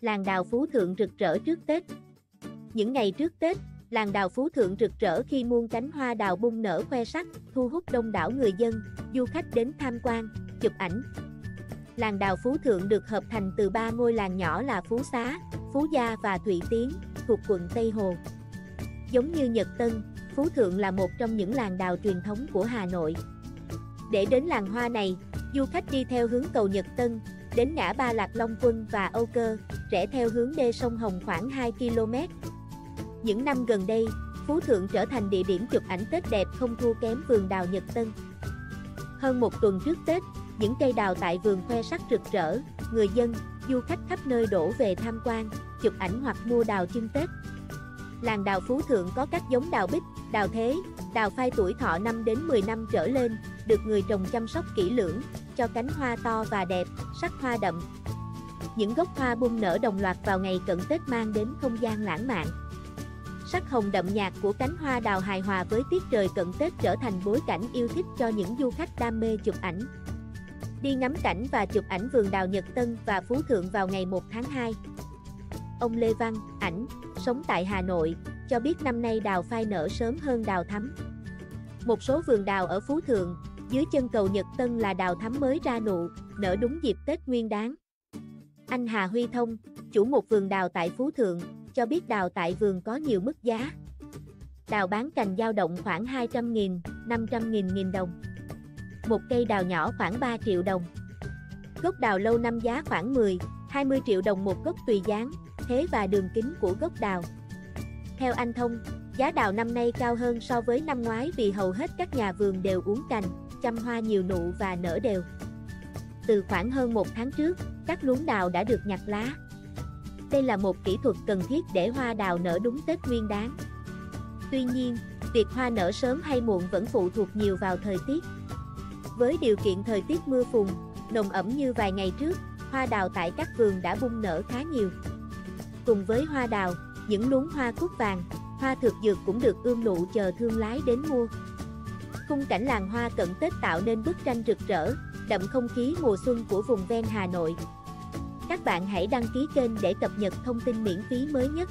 Làng đào Phú Thượng rực rỡ trước Tết. Những ngày trước Tết, làng đào Phú Thượng rực rỡ khi muôn cánh hoa đào bung nở khoe sắc, thu hút đông đảo người dân, du khách đến tham quan, chụp ảnh. Làng đào Phú Thượng được hợp thành từ ba ngôi làng nhỏ là Phú Xá, Phú Gia và Thụy Tiến, thuộc quận Tây Hồ. Giống như Nhật Tân, Phú Thượng là một trong những làng đào truyền thống của Hà Nội. Để đến làng hoa này, du khách đi theo hướng cầu Nhật Tân, đến ngã ba Lạc Long Quân và Âu Cơ, rẽ theo hướng đê sông Hồng khoảng 2 km. Những năm gần đây, Phú Thượng trở thành địa điểm chụp ảnh Tết đẹp không thua kém vườn đào Nhật Tân. Hơn một tuần trước Tết, những cây đào tại vườn khoe sắc rực rỡ, người dân, du khách khắp nơi đổ về tham quan, chụp ảnh hoặc mua đào chưng Tết. Làng đào Phú Thượng có các giống đào bích, đào thế, đào phai tuổi thọ 5 đến 10 năm trở lên, được người trồng chăm sóc kỹ lưỡng, cho cánh hoa to và đẹp, sắc hoa đậm. Những gốc hoa bung nở đồng loạt vào ngày cận Tết mang đến không gian lãng mạn. Sắc hồng đậm nhạt của cánh hoa đào hài hòa với tiết trời cận Tết trở thành bối cảnh yêu thích cho những du khách đam mê chụp ảnh. Đi ngắm cảnh và chụp ảnh vườn đào Nhật Tân và Phú Thượng vào ngày 1 tháng 2. Ông Lê Văn, ảnh, sống tại Hà Nội, cho biết năm nay đào phai nở sớm hơn đào thắm. Một số vườn đào ở Phú Thượng, dưới chân cầu Nhật Tân là đào thắm mới ra nụ, nở đúng dịp Tết Nguyên Đán. Anh Hà Huy Thông, chủ một vườn đào tại Phú Thượng, cho biết đào tại vườn có nhiều mức giá. Đào bán cành dao động khoảng 200.000, 500.000 nghìn đồng. Một cây đào nhỏ khoảng 3 triệu đồng. Gốc đào lâu năm giá khoảng 10, 20 triệu đồng một gốc tùy dáng, thế và đường kính của gốc đào. Theo anh Thông, giá đào năm nay cao hơn so với năm ngoái vì hầu hết các nhà vườn đều uống cành, chăm hoa nhiều nụ và nở đều. Từ khoảng hơn một tháng trước, các luống đào đã được nhặt lá. Đây là một kỹ thuật cần thiết để hoa đào nở đúng Tết Nguyên đáng. Tuy nhiên, việc hoa nở sớm hay muộn vẫn phụ thuộc nhiều vào thời tiết. Với điều kiện thời tiết mưa phùn, nồng ẩm như vài ngày trước, hoa đào tại các vườn đã bung nở khá nhiều. Cùng với hoa đào, những luống hoa cúc vàng, hoa thực dược cũng được ươm nụ chờ thương lái đến mua. Khung cảnh làng hoa cận Tết tạo nên bức tranh rực rỡ, đậm không khí mùa xuân của vùng ven Hà Nội. Các bạn hãy đăng ký kênh để cập nhật thông tin miễn phí mới nhất.